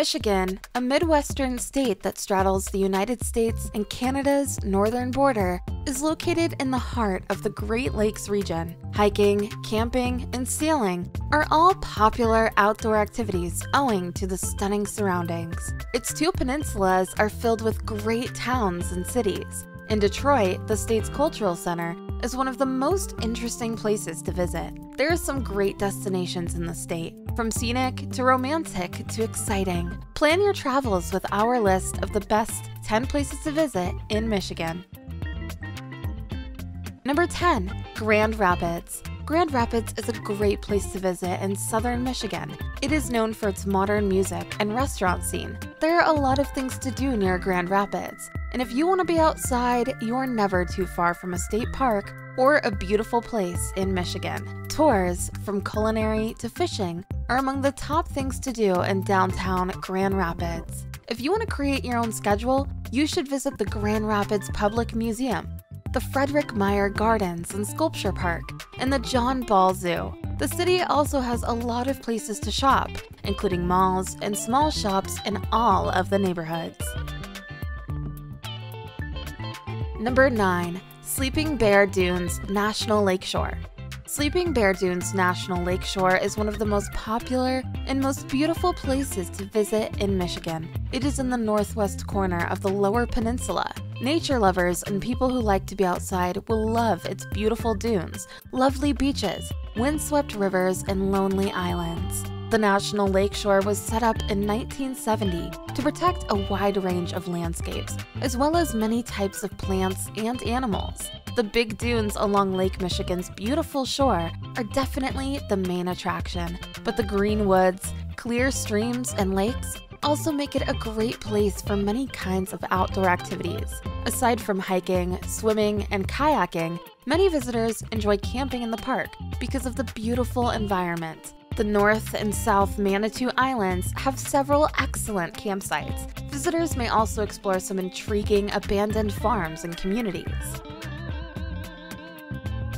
Michigan, a Midwestern state that straddles the United States and Canada's northern border, is located in the heart of the Great Lakes region. Hiking, camping, and sailing are all popular outdoor activities owing to the stunning surroundings. Its two peninsulas are filled with great towns and cities. In Detroit, the state's cultural center is one of the most interesting places to visit. There are some great destinations in the state, from scenic to romantic to exciting. Plan your travels with our list of the best 10 places to visit in Michigan. Number 10. Grand Rapids. Grand Rapids is a great place to visit in southern Michigan. It is known for its modern music and restaurant scene. There are a lot of things to do near Grand Rapids, and if you want to be outside, you are never too far from a state park or a beautiful place in Michigan. Tours, from culinary to fishing, are among the top things to do in downtown Grand Rapids. If you want to create your own schedule, you should visit the Grand Rapids Public Museum, the Frederik Meijer Gardens and Sculpture Park, and the John Ball Zoo. The city also has a lot of places to shop, including malls and small shops in all of the neighborhoods. Number 9. Sleeping Bear Dunes National Lakeshore. Sleeping Bear Dunes National Lakeshore is one of the most popular and most beautiful places to visit in Michigan. It is in the northwest corner of the Lower Peninsula. Nature lovers and people who like to be outside will love its beautiful dunes, lovely beaches, windswept rivers, and lonely islands. The National Lakeshore was set up in 1970 to protect a wide range of landscapes, as well as many types of plants and animals. The big dunes along Lake Michigan's beautiful shore are definitely the main attraction, but the green woods, clear streams, and lakes also make it a great place for many kinds of outdoor activities. Aside from hiking, swimming, and kayaking, many visitors enjoy camping in the park because of the beautiful environment. The North and South Manitou Islands have several excellent campsites. Visitors may also explore some intriguing abandoned farms and communities.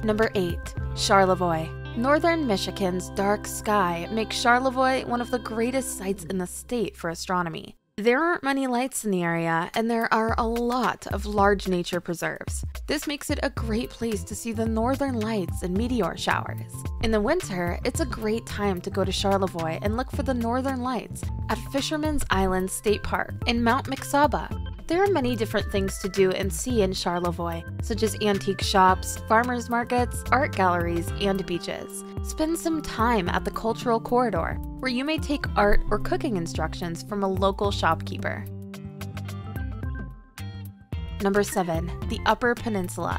Number 8. Charlevoix. Northern Michigan's dark sky makes Charlevoix one of the greatest sites in the state for astronomy. There aren't many lights in the area, and there are a lot of large nature preserves. This makes it a great place to see the northern lights and meteor showers. In the winter, it's a great time to go to Charlevoix and look for the northern lights at Fisherman's Island State Park in Mount McSauba. There are many different things to do and see in Charlevoix, such as antique shops, farmers markets, art galleries, and beaches. Spend some time at the Cultural Corridor, where you may take art or cooking instructions from a local shopkeeper. Number 7. The Upper Peninsula.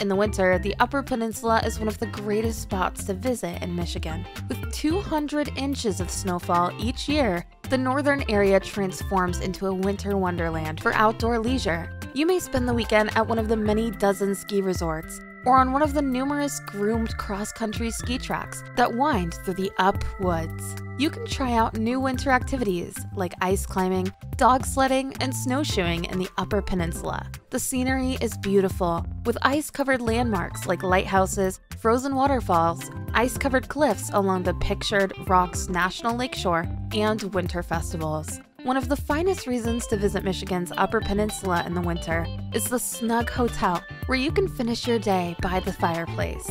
In the winter, the Upper Peninsula is one of the greatest spots to visit in Michigan. With 200 inches of snowfall each year, the northern area transforms into a winter wonderland for outdoor leisure. You may spend the weekend at one of the many dozen ski resorts, or on one of the numerous groomed cross-country ski tracks that wind through the up woods. You can try out new winter activities like ice climbing, dog sledding, and snowshoeing in the Upper Peninsula. The scenery is beautiful, with ice-covered landmarks like lighthouses, frozen waterfalls, ice-covered cliffs along the pictured Rocks National Lakeshore, and winter festivals. One of the finest reasons to visit Michigan's Upper Peninsula in the winter is the Snug Hotel, where you can finish your day by the fireplace.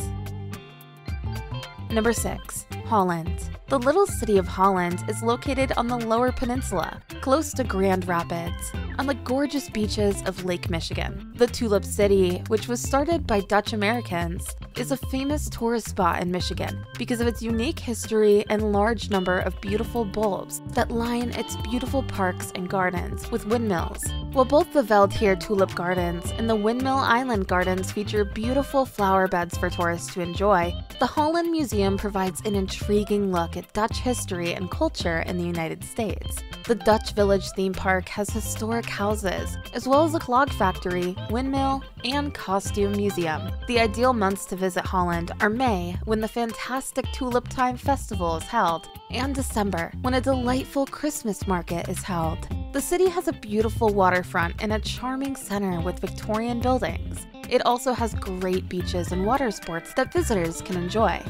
Number 6. Holland. The little city of Holland is located on the Lower Peninsula, close to Grand Rapids, on the gorgeous beaches of Lake Michigan. The Tulip City, which was started by Dutch Americans, is a famous tourist spot in Michigan because of its unique history and large number of beautiful bulbs that line its beautiful parks and gardens with windmills. While both the Veldheer Tulip Gardens and the Windmill Island Gardens feature beautiful flower beds for tourists to enjoy, the Holland Museum provides an intriguing look at Dutch history and culture in the United States. The Dutch Village theme park has historic houses, as well as a clog factory, windmill, and costume museum. The ideal months to visit Holland are May, when the fantastic Tulip Time Festival is held, and December, when a delightful Christmas market is held. The city has a beautiful waterfront and a charming center with Victorian buildings. It also has great beaches and water sports that visitors can enjoy.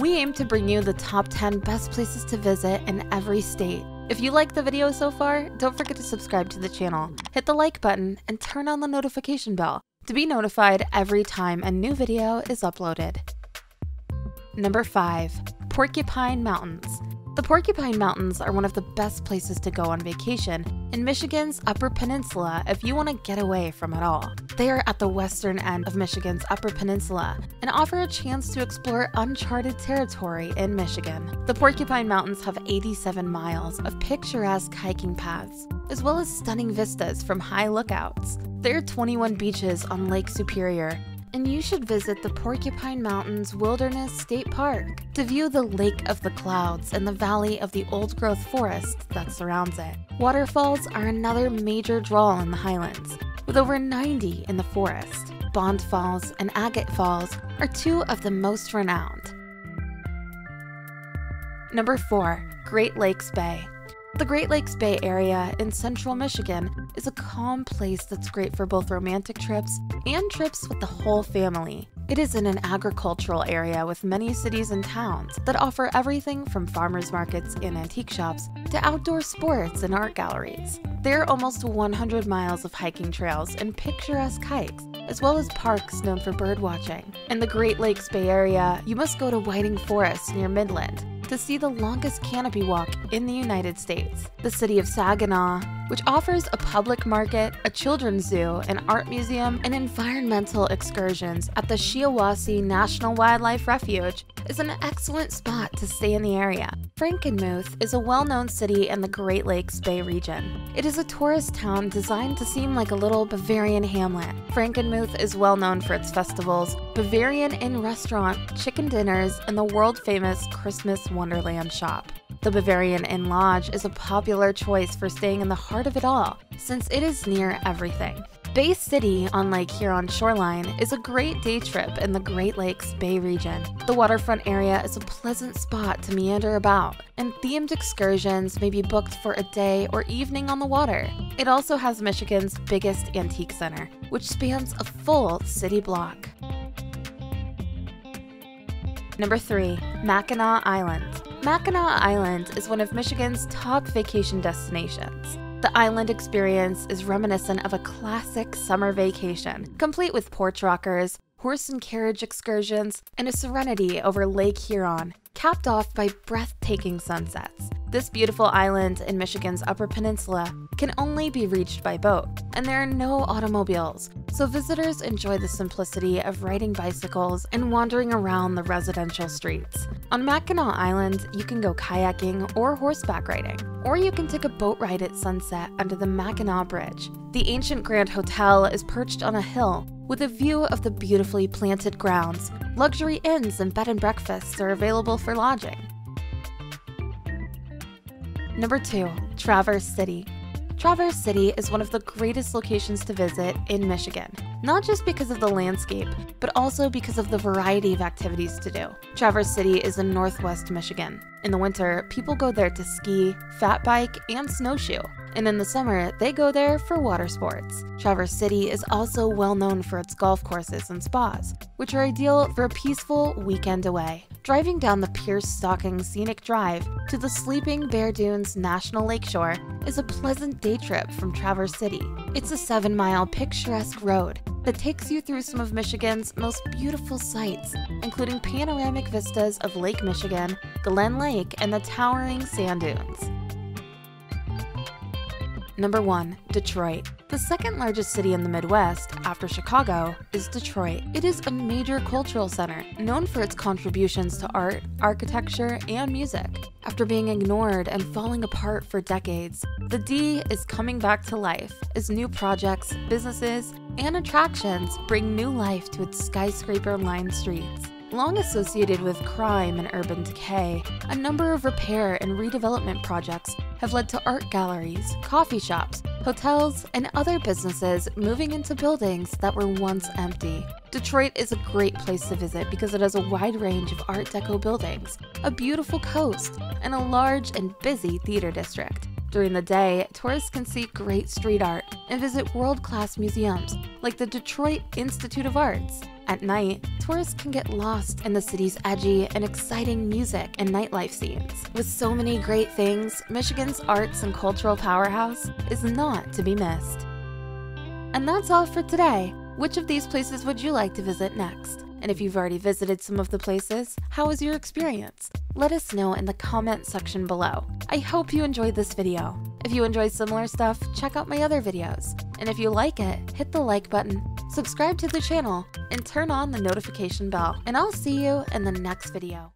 We aim to bring you the top 10 best places to visit in every state. If you liked the video so far, don't forget to subscribe to the channel, hit the like button, and turn on the notification bell to be notified every time a new video is uploaded. Number 5. Porcupine Mountains the Porcupine Mountains are one of the best places to go on vacation in Michigan's Upper Peninsula if you want to get away from it all. They are at the western end of Michigan's Upper Peninsula and offer a chance to explore uncharted territory in Michigan. The Porcupine Mountains have 87 miles of picturesque hiking paths, as well as stunning vistas from high lookouts. There are 21 beaches on Lake Superior and you should visit the Porcupine Mountains Wilderness State Park to view the Lake of the Clouds and the valley of the old growth forest that surrounds it. Waterfalls are another major draw in the Highlands, with over 90 in the forest. Bond Falls and Agate Falls are two of the most renowned. Number 4. Great Lakes Bay the Great Lakes Bay area in central Michigan is a calm place that's great for both romantic trips and trips with the whole family. It is in an agricultural area with many cities and towns that offer everything from farmers markets and antique shops to outdoor sports and art galleries. There are almost 100 miles of hiking trails and picturesque hikes, as well as parks known for birdwatching. In the Great Lakes Bay Area, you must go to Whiting Forest near Midland, to see the longest canopy walk in the United States. The city of Saginaw, which offers a public market, a children's zoo, an art museum, and environmental excursions at the Shiawassee National Wildlife Refuge, is an excellent spot to stay in the area. Frankenmuth is a well-known city in the Great Lakes Bay region. It is a tourist town designed to seem like a little Bavarian hamlet. Frankenmuth is well known for its festivals, Bavarian Inn restaurant, chicken dinners, and the world-famous Christmas Wonderland shop. The Bavarian Inn Lodge is a popular choice for staying in the heart of it all, since it is near everything. Bay City on Lake Huron shoreline is a great day trip in the Great Lakes Bay region. The waterfront area is a pleasant spot to meander about, and themed excursions may be booked for a day or evening on the water. It also has Michigan's biggest antique center, which spans a full city block. Number 3. Mackinac Island Mackinac Island is one of Michigan's top vacation destinations. The island experience is reminiscent of a classic summer vacation, complete with porch rockers, horse and carriage excursions, and a serenity over Lake Huron, capped off by breathtaking sunsets. This beautiful island in Michigan's Upper Peninsula can only be reached by boat, and there are no automobiles, so visitors enjoy the simplicity of riding bicycles and wandering around the residential streets. On Mackinac Island, you can go kayaking or horseback riding, or you can take a boat ride at sunset under the Mackinac Bridge. The ancient Grand Hotel is perched on a hill with a view of the beautifully planted grounds. Luxury inns and bed and breakfasts are available for lodging. Number 2. Traverse City Traverse City is one of the greatest locations to visit in Michigan, not just because of the landscape, but also because of the variety of activities to do. Traverse City is in northwest Michigan. In the winter, people go there to ski, fat bike, and snowshoe and in the summer, they go there for water sports. Traverse City is also well known for its golf courses and spas, which are ideal for a peaceful weekend away. Driving down the Pierce Stocking Scenic Drive to the Sleeping Bear Dunes National Lakeshore is a pleasant day trip from Traverse City. It's a seven mile picturesque road that takes you through some of Michigan's most beautiful sights, including panoramic vistas of Lake Michigan, Glen Lake, and the towering sand dunes. Number 1. Detroit. The second largest city in the Midwest, after Chicago, is Detroit. It is a major cultural center, known for its contributions to art, architecture, and music. After being ignored and falling apart for decades, the D is coming back to life as new projects, businesses, and attractions bring new life to its skyscraper lined streets. Long associated with crime and urban decay, a number of repair and redevelopment projects have led to art galleries, coffee shops, hotels, and other businesses moving into buildings that were once empty. Detroit is a great place to visit because it has a wide range of Art Deco buildings, a beautiful coast, and a large and busy theater district. During the day, tourists can see great street art and visit world class museums like the Detroit Institute of Arts. At night, tourists can get lost in the city's edgy and exciting music and nightlife scenes. With so many great things, Michigan's arts and cultural powerhouse is not to be missed. And that's all for today. Which of these places would you like to visit next? And if you've already visited some of the places, how was your experience? Let us know in the comment section below. I hope you enjoyed this video. If you enjoyed similar stuff, check out my other videos. And if you like it, hit the like button, subscribe to the channel, and turn on the notification bell. And I'll see you in the next video.